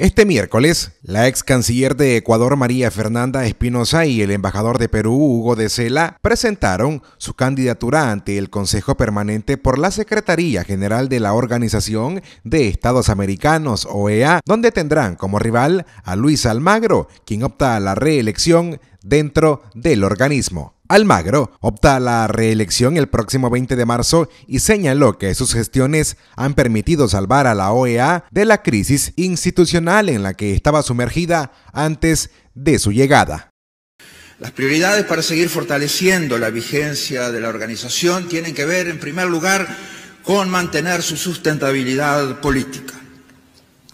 Este miércoles, la ex canciller de Ecuador María Fernanda Espinosa y el embajador de Perú Hugo de Sela presentaron su candidatura ante el Consejo Permanente por la Secretaría General de la Organización de Estados Americanos, OEA, donde tendrán como rival a Luis Almagro, quien opta a la reelección dentro del organismo. Almagro opta a la reelección el próximo 20 de marzo y señaló que sus gestiones han permitido salvar a la OEA de la crisis institucional en la que estaba sumergida antes de su llegada. Las prioridades para seguir fortaleciendo la vigencia de la organización tienen que ver, en primer lugar, con mantener su sustentabilidad política.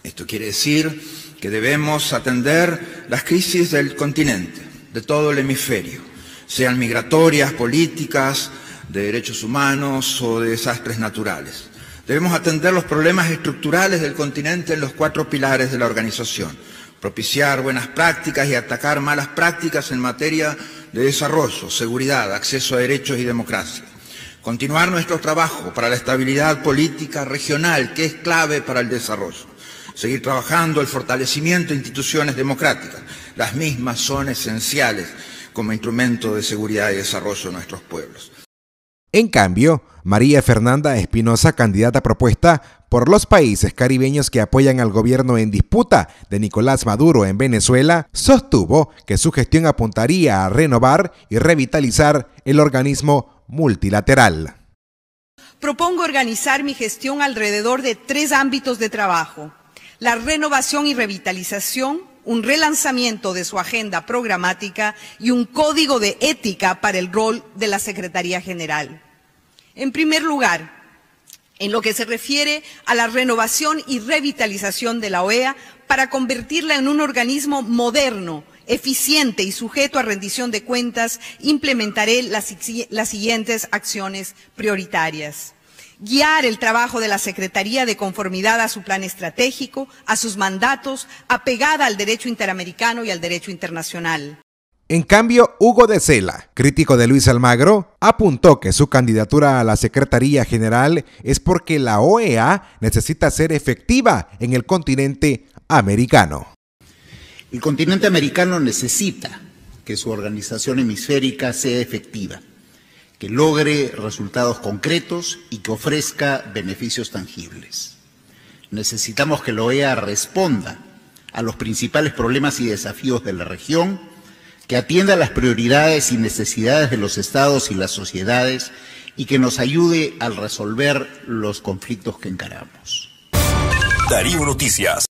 Esto quiere decir que debemos atender las crisis del continente, de todo el hemisferio sean migratorias, políticas, de derechos humanos o de desastres naturales. Debemos atender los problemas estructurales del continente en los cuatro pilares de la organización, propiciar buenas prácticas y atacar malas prácticas en materia de desarrollo, seguridad, acceso a derechos y democracia. Continuar nuestro trabajo para la estabilidad política regional, que es clave para el desarrollo. Seguir trabajando el fortalecimiento de instituciones democráticas. Las mismas son esenciales como instrumento de seguridad y desarrollo de nuestros pueblos. En cambio, María Fernanda Espinosa, candidata propuesta por los países caribeños que apoyan al gobierno en disputa de Nicolás Maduro en Venezuela, sostuvo que su gestión apuntaría a renovar y revitalizar el organismo multilateral. Propongo organizar mi gestión alrededor de tres ámbitos de trabajo. La renovación y revitalización un relanzamiento de su agenda programática y un código de ética para el rol de la Secretaría General. En primer lugar, en lo que se refiere a la renovación y revitalización de la OEA para convertirla en un organismo moderno, eficiente y sujeto a rendición de cuentas, implementaré las, siguientes acciones prioritarias guiar el trabajo de la Secretaría de conformidad a su plan estratégico, a sus mandatos, apegada al derecho interamericano y al derecho internacional. En cambio, Hugo de Sela, crítico de Luis Almagro, apuntó que su candidatura a la Secretaría General es porque la OEA necesita ser efectiva en el continente americano. El continente americano necesita que su organización hemisférica sea efectiva que logre resultados concretos y que ofrezca beneficios tangibles. Necesitamos que la OEA responda a los principales problemas y desafíos de la región, que atienda las prioridades y necesidades de los estados y las sociedades y que nos ayude a resolver los conflictos que encaramos. Darío Noticias.